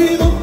sido